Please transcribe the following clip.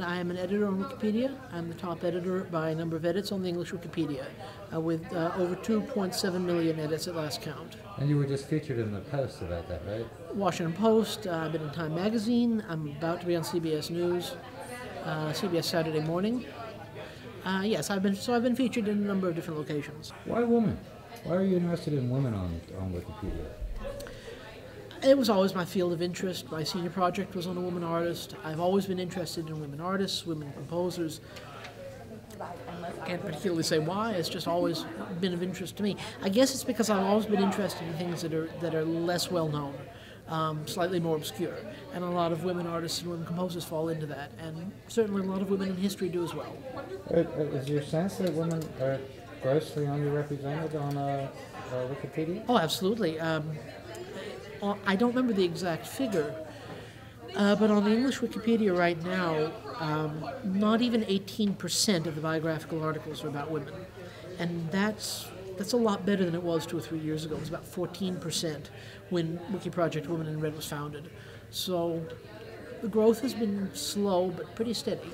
I am an editor on Wikipedia. I'm the top editor by a number of edits on the English Wikipedia, uh, with uh, over 2.7 million edits at last count. And you were just featured in the Post about that, right? Washington Post, uh, I've been in Time Magazine, I'm about to be on CBS News, uh, CBS Saturday Morning. Uh, yes, I've been so I've been featured in a number of different locations. Why women? Why are you interested in women on, on Wikipedia? It was always my field of interest. My senior project was on a woman artist. I've always been interested in women artists, women composers. I can't particularly say why. It's just always been of interest to me. I guess it's because I've always been interested in things that are that are less well known, um, slightly more obscure, and a lot of women artists and women composers fall into that, and certainly a lot of women in history do as well. Uh, uh, Is your sense that women are grossly underrepresented on uh, uh, Wikipedia? Oh, absolutely. Um, I don't remember the exact figure, uh, but on the English Wikipedia right now, um, not even 18% of the biographical articles are about women, and that's that's a lot better than it was two or three years ago. It was about 14% when Wiki Project Women in Red was founded. So the growth has been slow but pretty steady.